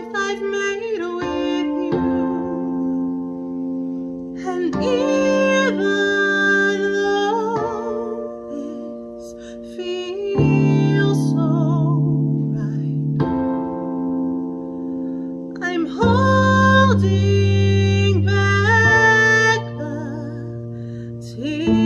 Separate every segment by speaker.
Speaker 1: I've made with you. And even though this feels so right, I'm holding back the tears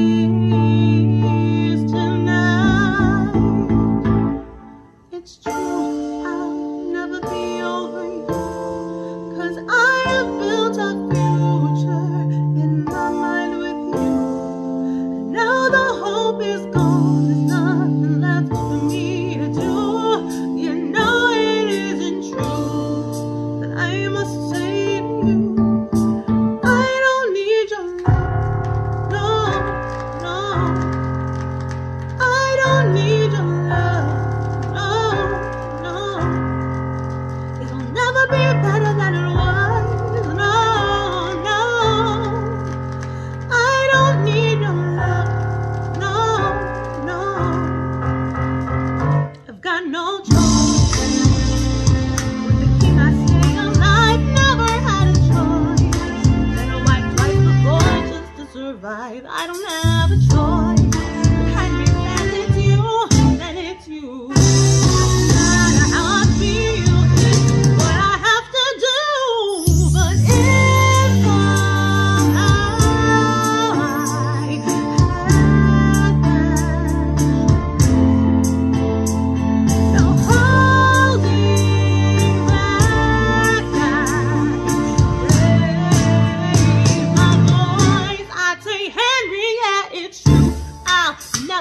Speaker 1: I don't know.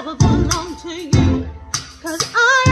Speaker 1: never belonged to you. Cause I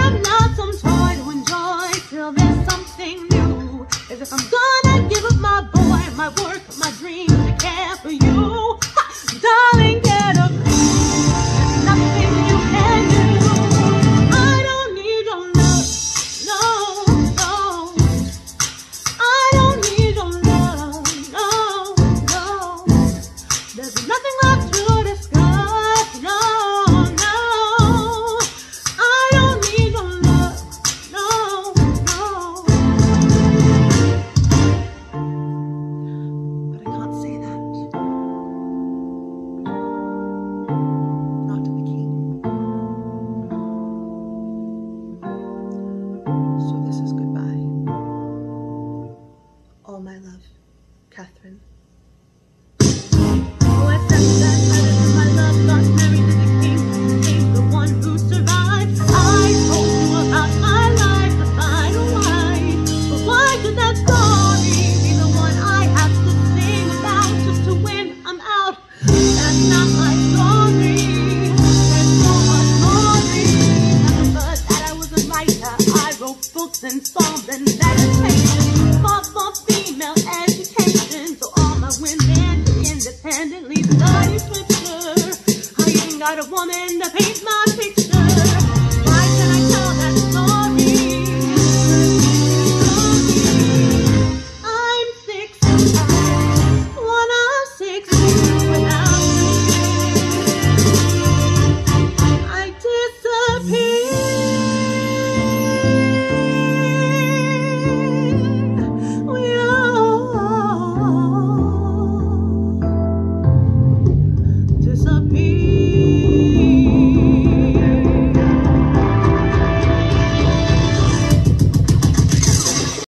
Speaker 1: Catherine. independently bloody scripture. I ain't got a woman to paint my